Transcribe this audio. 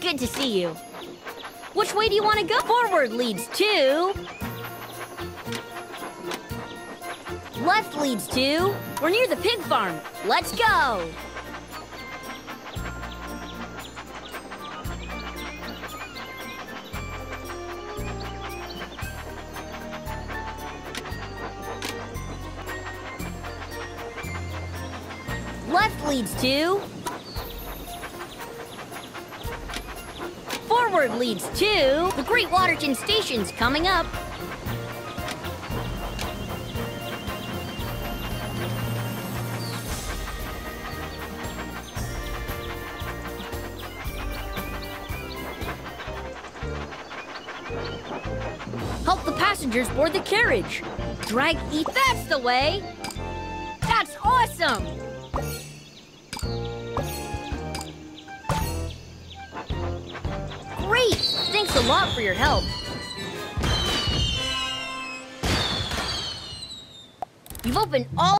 Good to see you. Which way do you want to go? Forward leads to... Left leads to... We're near the pig farm. Let's go! Left leads to... Forward leads to... The Great Waterton Station's coming up. Help the passengers board the carriage. Drag eat. That's the way. That's awesome. A lot for your help. You've opened all